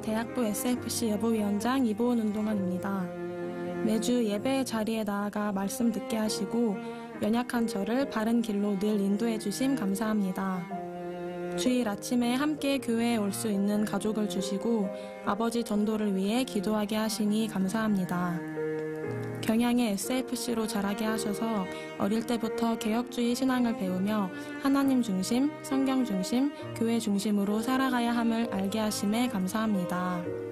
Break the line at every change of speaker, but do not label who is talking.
대학부 SFC 여부위원장 이보은 운동원입니다. 매주 예배 자리에 나아가 말씀 듣게 하시고 연약한 저를 바른 길로 늘 인도해 주심 감사합니다. 주일 아침에 함께 교회에 올 수 있는 가족을 주시고 아버지 전도를 위해 기도하게 하시니 감사합니다. 경양의 SFC로 자라게 하셔서 어릴 때부터 개혁주의 신앙을 배우며 하나님 중심, 성경 중심, 교회 중심으로 살아가야 함을 알게 하심에 감사합니다.